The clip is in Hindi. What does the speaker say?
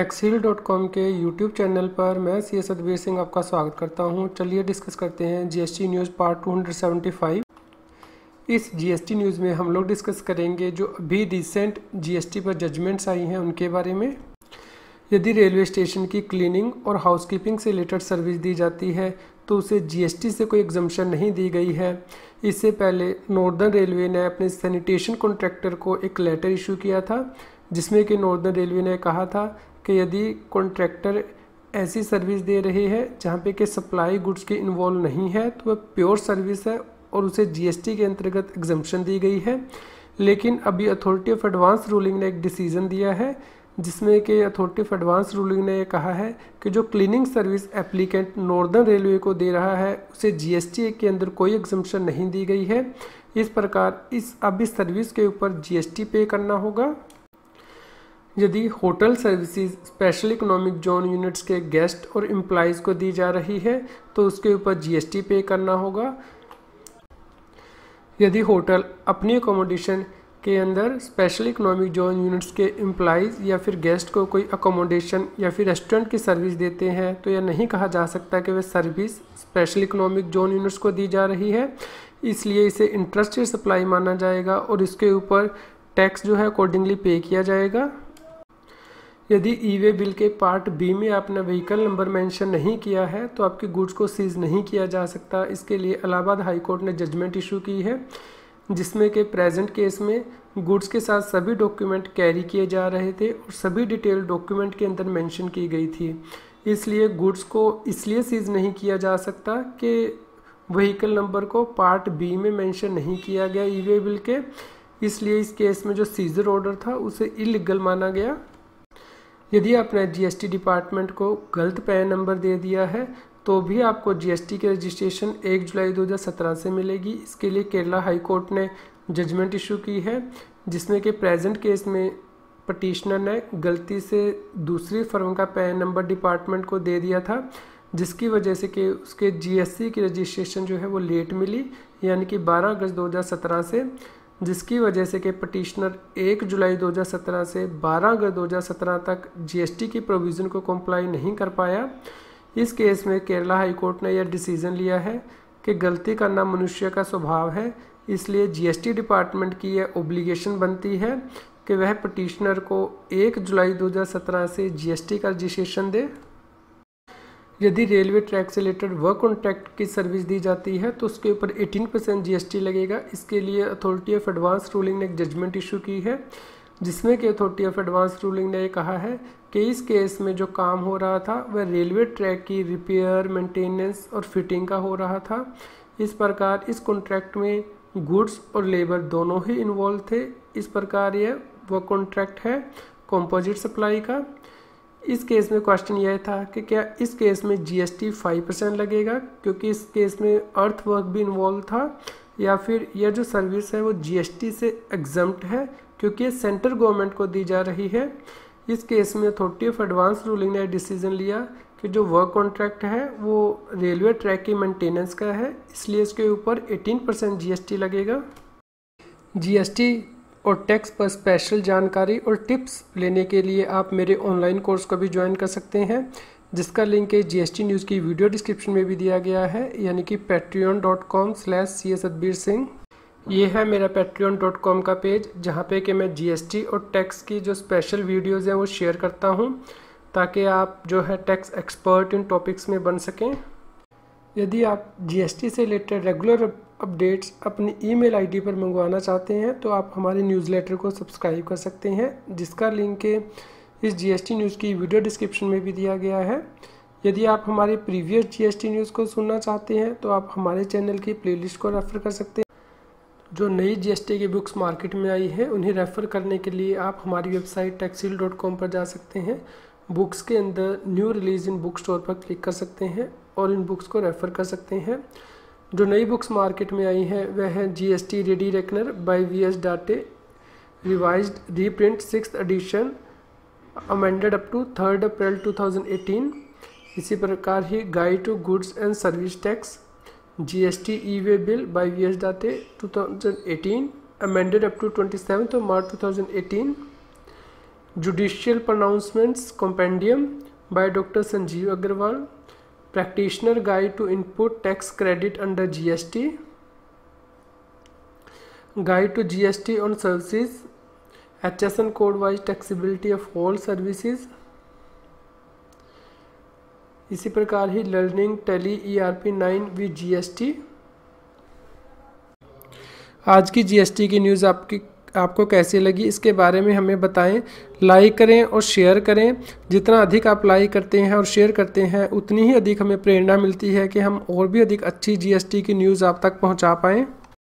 एक्सील डॉट कॉम के यूट्यूब चैनल पर मैं सी एस सतबीर सिंह आपका स्वागत करता हूँ। चलिए डिस्कस करते हैं जीएसटी न्यूज़ पार्ट 275 इस जीएसटी न्यूज़ में हम लोग डिस्कस करेंगे जो अभी रिसेंट जीएसटी पर जजमेंट्स आई हैं उनके बारे में। यदि रेलवे स्टेशन की क्लीनिंग और हाउसकीपिंग से रिलेटेड सर्विस दी जाती है तो उसे जीएसटी से कोई एग्जम्पन नहीं दी गई है। इससे पहले नॉर्दर्न रेलवे ने अपने सैनिटेशन कॉन्ट्रैक्टर को एक लेटर इशू किया था, जिसमें कि नॉर्दर्न रेलवे ने कहा था कि यदि कॉन्ट्रैक्टर ऐसी सर्विस दे रही है जहाँ पे कि सप्लाई गुड्स की इन्वॉल्व नहीं है तो वह प्योर सर्विस है और उसे जीएसटी के अंतर्गत एग्जम्पन दी गई है। लेकिन अभी अथॉरिटी ऑफ़ एडवांस रूलिंग ने एक डिसीज़न दिया है, जिसमें कि अथॉरिटी ऑफ़ एडवांस रूलिंग ने यह कहा है कि जो cleaning service applicant northern railway को दे रहा है, उसे जीएसटी के अंदर कोई एग्जम्पन नहीं दी गई है। इस प्रकार इस, अब इस सर्विस के ऊपर जीएसटी पे करना होगा। यदि hotel services special economic zone units के गेस्ट और एम्प्लॉयज़ को दी जा रही है तो उसके ऊपर जीएसटी पे करना होगा। यदि होटल अपनी अकोमोडेशन के अंदर स्पेशल इकोनॉमिक जोन यूनिट्स के एम्प्लॉयज़ या फिर गेस्ट को कोई अकोमोडेशन या फिर रेस्टोरेंट की सर्विस देते हैं तो यह नहीं कहा जा सकता कि वह service special economic zone units को दी जा रही है। इसलिए इसे इंटरेस्टेड सप्लाई माना जाएगा और इसके ऊपर टैक्स जो है अकॉर्डिंगली पे किया जाएगा। यदि ई वे बिल के पार्ट बी में आपने व्हीकल नंबर मेंशन नहीं किया है तो आपके गुड्स को सीज नहीं किया जा सकता। इसके लिए इलाहाबाद हाई कोर्ट ने जजमेंट इशू की है, जिसमें कि प्रेजेंट केस में गुड्स के साथ सभी डॉक्यूमेंट कैरी किए जा रहे थे और सभी डिटेल डॉक्यूमेंट के अंदर मेंशन की गई थी। इसलिए गुड्स को इसलिए सीज नहीं किया जा सकता कि व्हीकल नंबर को पार्ट बी में मेंशन नहीं किया गया ई वे बिल के। इसलिए इस केस में जो सीजर ऑर्डर था, उसे इलीगल माना गया। यदि आपने जीएसटी डिपार्टमेंट को गलत पैन नंबर दे दिया है तो भी आपको जीएसटी की रजिस्ट्रेशन 1 जुलाई 2017 से मिलेगी। इसके लिए केरला हाई कोर्ट ने जजमेंट इशू की है, जिसमें कि प्रेजेंट केस में पटिशनर ने गलती से दूसरी फर्म का पैन नंबर डिपार्टमेंट को दे दिया था, जिसकी वजह से कि उसके जीएसटी की रजिस्ट्रेशन जो है वो लेट मिली, यानी कि 12 अगस्त 2017 से। जिसकी वजह से कि पटिशनर 1 जुलाई 2017 से 12 अगस्त 2017 तक जीएसटी की प्रोविज़न को कंप्लाई नहीं कर पाया। इस केस में केरला हाई कोर्ट ने यह डिसीज़न लिया है कि गलती करना मनुष्य का स्वभाव है, इसलिए जीएसटी डिपार्टमेंट की यह ओब्लिगेशन बनती है कि वह पटिशनर को 1 जुलाई 2017 से जीएसटी का रजिस्ट्रेशन दे। यदि रेलवे ट्रैक से रिलेटेड वर्क कॉन्ट्रैक्ट की सर्विस दी जाती है तो उसके ऊपर 18 परसेंट जी लगेगा। इसके लिए अथॉरिटी ऑफ़ एडवांस रूलिंग ने एक जजमेंट इशू की है, जिसमें कि अथॉरिटी ऑफ़ एडवांस रूलिंग ने कहा है कि इस केस में जो काम हो रहा था, वह रेलवे ट्रैक की रिपेयर मेंटेनेंस और फिटिंग का हो रहा था। इस प्रकार इस कॉन्ट्रैक्ट में गुड्स और लेबर दोनों ही इन्वॉल्व थे। इस प्रकार यह वह कॉन्ट्रैक्ट है कॉम्पोजिट सप्लाई का। इस केस में क्वेश्चन यह था कि क्या इस केस में जीएसटी फाइव परसेंट लगेगा? क्योंकि इस केस में अर्थ वर्क भी इन्वॉल्व था, या फिर यह जो सर्विस है वो जीएसटी से एग्जम्प्ट है, क्योंकि ये सेंट्रल गवर्नमेंट को दी जा रही है। इस केस में अथॉरिटी ऑफ़ एडवांस रूलिंग ने डिसीज़न लिया कि जो वर्क कॉन्ट्रैक्ट है, वो रेलवे ट्रैक की मेंटेनेंस का है, इसलिए इसके ऊपर 18 परसेंट जी लगेगा। जीएसटी और टैक्स पर स्पेशल जानकारी और टिप्स लेने के लिए आप मेरे ऑनलाइन कोर्स को भी ज्वाइन कर सकते हैं, जिसका लिंक है जीएसटी न्यूज़ की वीडियो डिस्क्रिप्शन में भी दिया गया है, यानी कि Patreon dot com slash C S Adbir Singh ये है मेरा पेट्रियन डॉट कॉम का पेज जहाँ पे कि मैं जीएसटी और टैक्स की जो स्पेशल वीडियोस हैं वो शेयर करता हूँ, ताकि आप जो है टैक्स एक्सपर्ट इन टॉपिक्स में बन सकें। यदि आप जीएसटी से रिलेटेड रेगुलर अपडेट्स अपनी ईमेल आईडी पर मंगवाना चाहते हैं तो आप हमारे न्यूज़लेटर को सब्सक्राइब कर सकते हैं, जिसका लिंक इस जीएसटी न्यूज़ की वीडियो डिस्क्रिप्शन में भी दिया गया है। यदि आप हमारे प्रीवियस जीएसटी न्यूज़ को सुनना चाहते हैं तो आप हमारे चैनल की प्लेलिस्ट को रेफ़र कर सकते हैं। जो नई जीएसटी की बुक्स मार्केट में आई है, उन्हें रेफ़र करने के लिए आप हमारी वेबसाइट टैक्सील डॉट कॉम पर जा सकते हैं। बुक्स के अंदर new release in book store पर क्लिक कर सकते हैं और इन बुक्स को रेफ़र कर सकते हैं। जो नई बुक्स मार्केट में आई हैं, वह हैं G S T ready reckoner by V S Datey revise reprint six edition amended up to third April 2018 इसी प्रकार ही guide to goods and service tax GST e-way bill by VS Date 2018 amended up to 27th of March 2018 judicial pronouncements compendium by doctor Sanjeev Agarwal to input tax credit under GST guide to GST on services H S N code wise taxability of all services इसी प्रकार ही learning Tally E R P nine with G S T आज की जी एस टी की न्यूज़ आपकी आपको कैसी लगी, इसके बारे में हमें बताएँ। लाइक करें और शेयर करें। जितना अधिक आप लाइक करते हैं और शेयर करते हैं, उतनी ही अधिक हमें प्रेरणा मिलती है कि हम और भी अधिक अच्छी जीएसटी की न्यूज़ आप तक पहुँचा पाएँ।